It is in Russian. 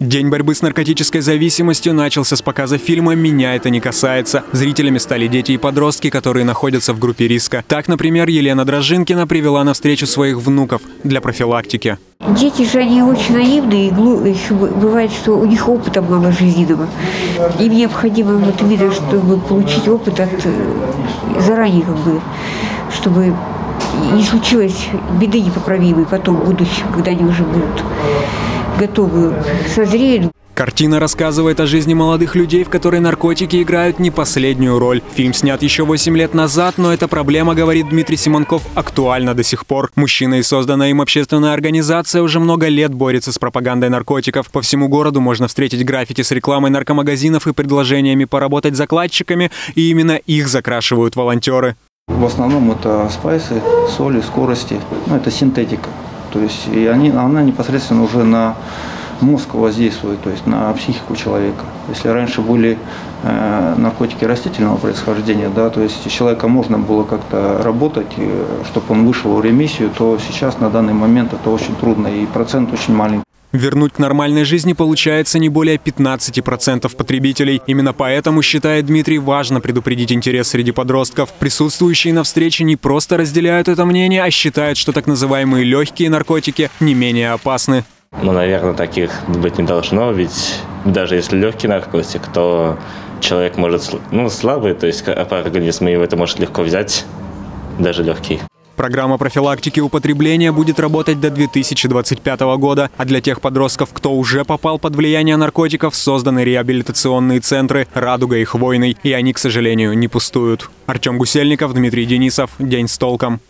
День борьбы с наркотической зависимостью начался с показа фильма «Меня это не касается». Зрителями стали дети и подростки, которые находятся в группе риска. Так, например, Елена Дрожинкина привела на встречу своих внуков для профилактики. Дети же, они очень наивные, и глу- их бывает, что у них опыта мало жизненного. Им необходимо, вот видно, чтобы получить опыт от э, заранее, как бы, чтобы не случилось беды непоправимой потом в будущем, когда они уже будут готовы, созреют, Картина рассказывает о жизни молодых людей, в которой наркотики играют не последнюю роль. Фильм снят еще 8 лет назад, но эта проблема, говорит Дмитрий Симонков, актуальна до сих пор. Мужчина и созданная им общественная организация уже много лет борется с пропагандой наркотиков. По всему городу можно встретить граффити с рекламой наркомагазинов и предложениями поработать закладчиками, и именно их закрашивают волонтеры. В основном это спайсы, соли, скорости, ну, это синтетика. То есть и они, она непосредственно уже на мозг воздействует, то есть на психику человека. Если раньше были э, наркотики растительного происхождения, да, то есть человека можно было как-то работать, э, чтобы он вышел в ремиссию, то сейчас на данный момент это очень трудно и процент очень маленький. Вернуть к нормальной жизни получается не более 15% потребителей. Именно поэтому, считает Дмитрий, важно предупредить интерес среди подростков. Присутствующие на встрече не просто разделяют это мнение, а считают, что так называемые легкие наркотики не менее опасны. Ну, наверное, таких быть не должно, ведь даже если легкий наркотик, то человек может, ну, слабый, то есть по организму его это может легко взять, даже легкий. Программа профилактики употребления будет работать до 2025 года, а для тех подростков, кто уже попал под влияние наркотиков, созданы реабилитационные центры «Радуга» и «Хвойный», и они, к сожалению, не пустуют. Артем Гусельников, Дмитрий Денисов. День с толком.